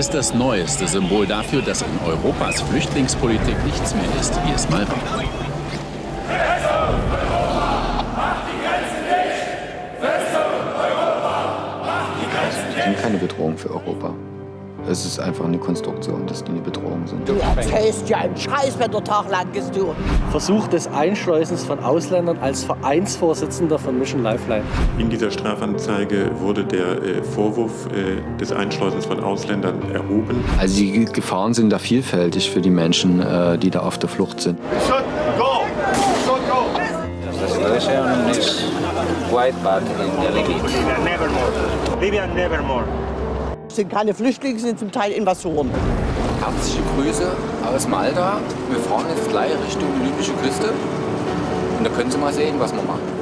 ist das neueste Symbol dafür, dass in Europas Flüchtlingspolitik nichts mehr ist, wie es mal war. Sie sind keine Bedrohung für Europa. Es ist einfach eine Konstruktion, dass die eine Bedrohung sind. Du erzählst ja einen Scheiß, wenn du taglang du. Versuch des Einschleusens von Ausländern als Vereinsvorsitzender von Mission Lifeline. In dieser Strafanzeige wurde der äh, Vorwurf äh, des Einschleusens von Ausländern erhoben. Also die Gefahren sind da vielfältig für die Menschen, äh, die da auf der Flucht sind. The situation is quite bad in Libya. Never more. Libya never more. Das sind keine Flüchtlinge, sind zum Teil Invasoren. Herzliche Grüße aus Malta. Wir fahren jetzt gleich Richtung libysche Küste. Und da können Sie mal sehen, was wir machen.